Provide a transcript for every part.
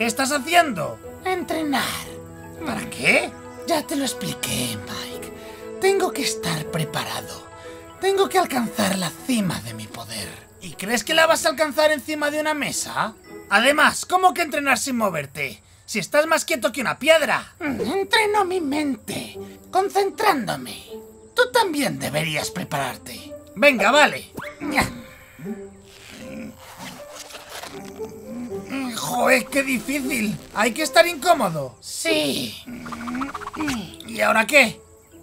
¿Qué estás haciendo? Entrenar. ¿Para qué? Ya te lo expliqué, Mike. Tengo que estar preparado. Tengo que alcanzar la cima de mi poder. ¿Y crees que la vas a alcanzar encima de una mesa? Además, ¿cómo que entrenar sin moverte? Si estás más quieto que una piedra. Mm, Entreno mi mente, concentrándome. Tú también deberías prepararte. Venga, vale. Joder, qué difícil. Hay que estar incómodo. Sí. ¿Y ahora qué?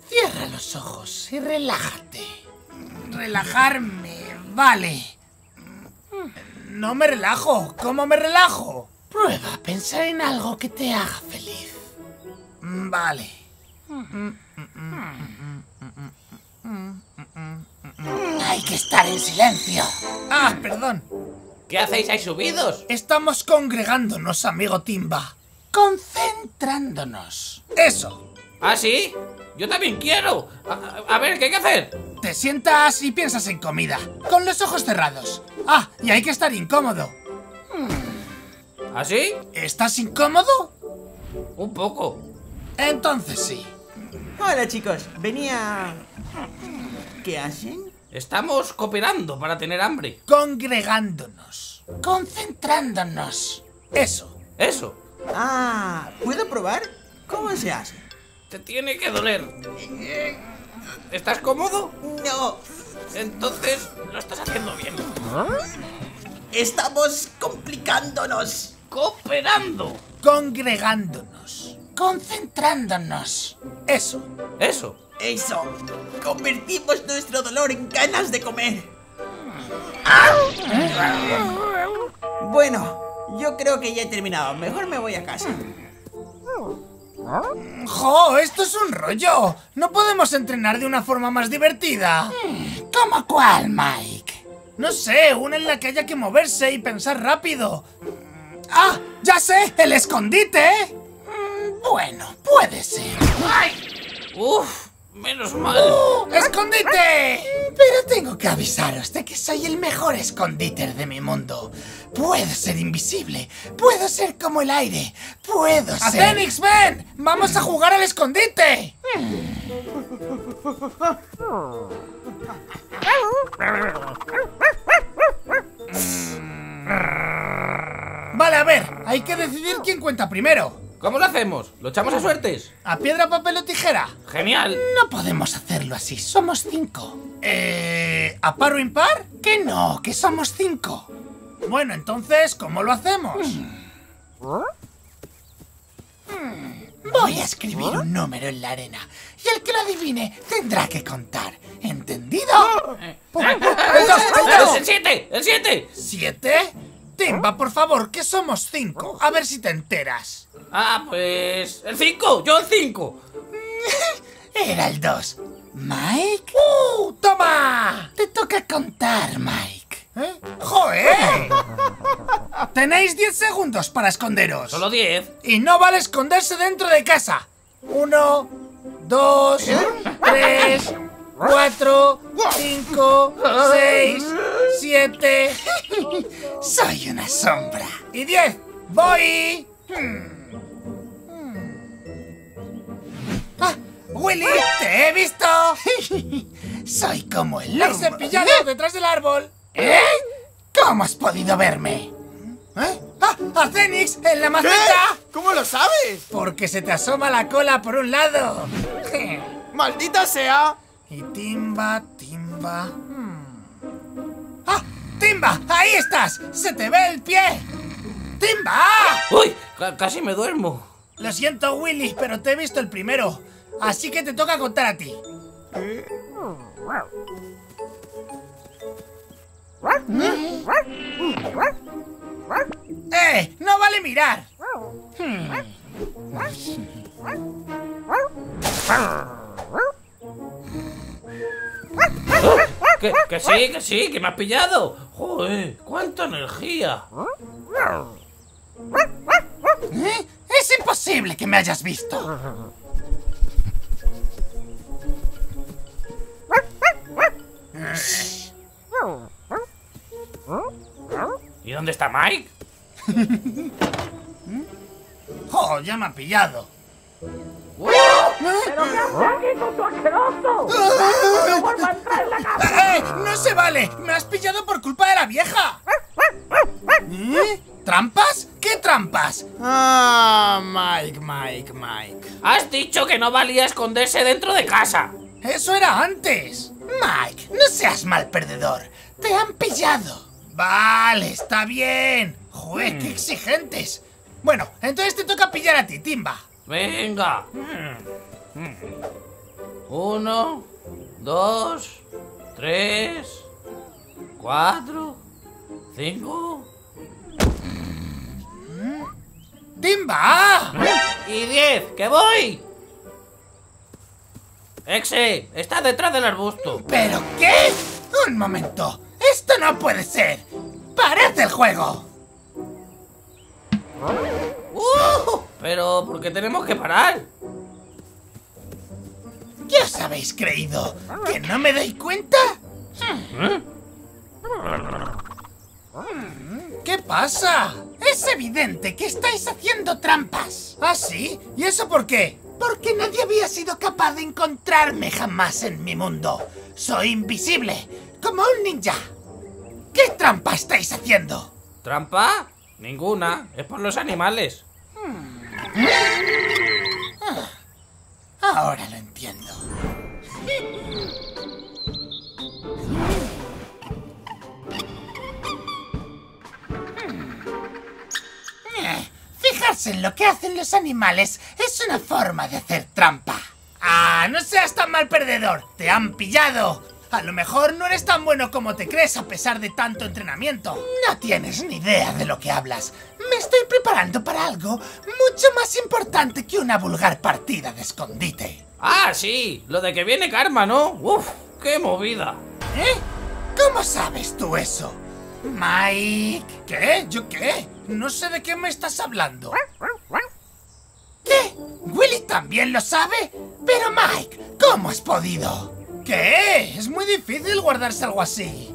Cierra los ojos y relájate. Relajarme. Vale. No me relajo. ¿Cómo me relajo? Prueba a pensar en algo que te haga feliz. Vale. Hay que estar en silencio. Ah, perdón. ¿Qué hacéis ahí subidos? Estamos congregándonos, amigo Timba. Concentrándonos. Eso. ¿Ah, sí? Yo también quiero. A, a ver, ¿qué hay que hacer? Te sientas y piensas en comida, con los ojos cerrados. Ah, y hay que estar incómodo. ¿Ah, sí? ¿Estás incómodo? Un poco. Entonces sí. Hola chicos, venía... ¿Qué hacen? Estamos cooperando para tener hambre. Congregándonos. Concentrándonos. Eso. Eso. Ah, ¿puedo probar? ¿Cómo se hace? Te tiene que doler. ¿Estás cómodo? No, Entonces lo estás haciendo bien. estamos complicándonos. Cooperando. Congregándonos. Concentrándonos. Eso. Eso. Eso, convertimos nuestro dolor en ganas de comer. Bueno, yo creo que ya he terminado. Mejor me voy a casa. ¡Jo! ¡Esto es un rollo! No podemos entrenar de una forma más divertida. ¿Cómo cuál, Mike? No sé, una en la que haya que moverse y pensar rápido. ¡Ah! ¡Ya sé! ¡El escondite! Mm, Bueno, puede ser. Uf, menos mal. ¡Escondite! Pero tengo que avisaros de que soy el mejor esconditer de mi mundo. Puedo ser invisible, puedo ser como el aire, puedo ser... ¡Acenix, ven! ¡Vamos a jugar al escondite! Vale, a ver, hay que decidir quién cuenta primero. ¿Cómo lo hacemos? ¿Lo echamos a suertes? ¿A piedra, papel o tijera? Genial. No podemos hacerlo así, somos cinco. Eh. ¿A par o impar? Que no, que somos cinco. Bueno, entonces, ¿cómo lo hacemos? Voy a escribir un número en la arena y el que lo adivine tendrá que contar. ¿Entendido? ¡El dos! ¡El siete! ¡El siete! ¿Siete? Timba, por favor, que somos cinco. A ver si te enteras. Ah, pues. ¡El cinco! ¡Yo el cinco! Era el dos. Mike, ¡Uh! ¡Toma! te toca contar, Mike. ¿Eh? ¡Joder! Tenéis 10 segundos para esconderos. Solo diez. Y no vale esconderse dentro de casa. Uno, dos, tres, cuatro, cinco, seis, siete Soy una sombra. y diez. ¡Voy! Hmm. ¡Ah! ¡Willy! ¡Te he visto! Soy como el ¡El lobo. cepillado detrás del árbol! ¿Eh? ¿Cómo has podido verme? ¿Eh? ¡Ah! ¡A Cenix! ¡En la maceta! ¿Cómo lo sabes? Porque se te asoma la cola por un lado. ¡Maldita sea! Y Timba, Timba. hmm. ¡Ah! ¡Timba! ¡Ahí estás! ¡Se te ve el pie! ¡Timba! ¡Uy! ca- casi me duermo. Lo siento, Willy, pero te he visto el primero. Así que te toca contar a ti. ¡Eh! ¡No vale mirar! Que, que sí, que sí, que me has pillado. Joder, cuánta energía. ¿Eh? Es imposible que me hayas visto. ¿Y dónde está Mike? ¡Oh, ya me ha pillado! ¿Pero qué haces aquí con tu asqueroso? ¡No vuelva a entrar en la casa! ¡Eh! ¡No se vale! ¡Me has pillado por culpa de la vieja! ¿Eh? ¿Trampas? ¿Qué trampas? Ah, Mike, Mike, Mike. Has dicho que no valía esconderse dentro de casa. ¡Eso era antes! Mike, no seas mal perdedor. Te han pillado. Vale, está bien. Joder, qué exigentes. Bueno, entonces te toca pillar a ti, Timba. Venga. Uno, dos, tres, cuatro, cinco ¡Timba! y diez. ¡Que voy! Exe, está detrás del arbusto. ¿Pero qué? Un momento. Esto no puede ser. ¡Parad el juego! ¡Uh! Pero, ¿por qué tenemos que parar? ¿Qué os habéis creído? ¿Que no me doy cuenta? ¿Qué pasa? Es evidente que estáis haciendo trampas. ¿Ah, sí? ¿Y eso por qué? Porque nadie había sido capaz de encontrarme jamás en mi mundo. Soy invisible, como un ninja. ¿Qué trampa estáis haciendo? ¿Trampa? Ninguna. Es por los animales. Ahora lo entiendo. Fijarse en lo que hacen los animales es una forma de hacer trampa. ¡Ah, no seas tan mal perdedor! ¡Te han pillado! A lo mejor no eres tan bueno como te crees a pesar de tanto entrenamiento. No tienes ni idea de lo que hablas. Me estoy preparando para algo mucho más importante que una vulgar partida de escondite. Ah, sí. Lo de que viene karma, ¿no? Uf, qué movida. ¿Eh? ¿Cómo sabes tú eso? Mike. ¿Qué? ¿Yo qué? No sé de qué me estás hablando. ¿Qué? ¿Willy también lo sabe? Pero Mike, ¿cómo has podido? ¿Qué? Es muy difícil guardarse algo así.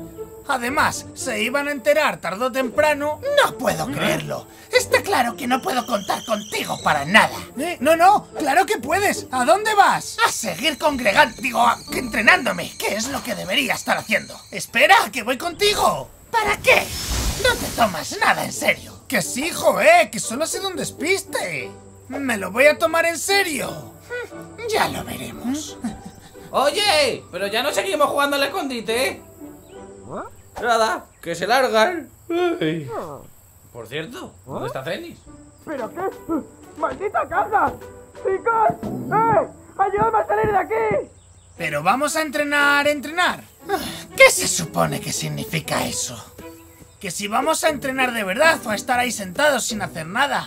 Además, se iban a enterar tarde o temprano. No puedo creerlo. Está claro que no puedo contar contigo para nada. ¿Eh? No, no, claro que puedes. ¿A dónde vas? A seguir congregando, digo, a- entrenándome, que es lo que debería estar haciendo. Espera, que voy contigo. ¿Para qué? No te tomas nada en serio. Que sí, joe, que solo ha sido un despiste. Me lo voy a tomar en serio. Ya lo veremos. Oye, pero ya no seguimos jugando al escondite. ¿eh? Nada, que se largan. Ay. Por cierto, ¿dónde está Cenis? ¿Pero qué? ¡Maldita caja! ¡Chicos! ¡Eh! ¡Ayúdame a salir de aquí! Pero vamos a entrenar, entrenar. ¿Qué se supone que significa eso? Que si vamos a entrenar de verdad o a estar ahí sentados sin hacer nada.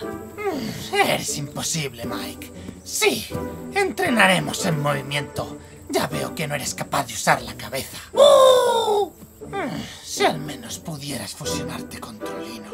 Eres imposible, Mike. Sí, entrenaremos en movimiento. Ya veo que no eres capaz de usar la cabeza. ¡Uh! Mm, Si al menos pudieras fusionarte con Trolino.